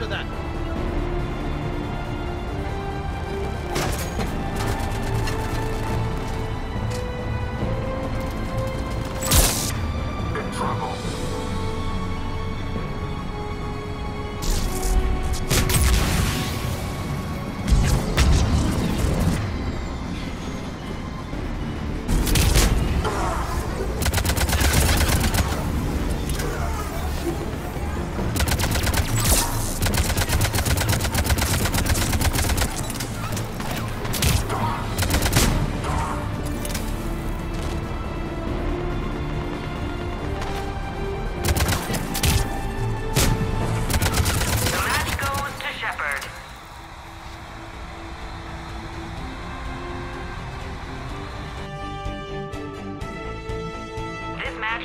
Roger that.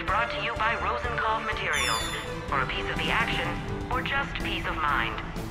Brought to you by Rosenkopf Materials. For a piece of the action, or just peace of mind.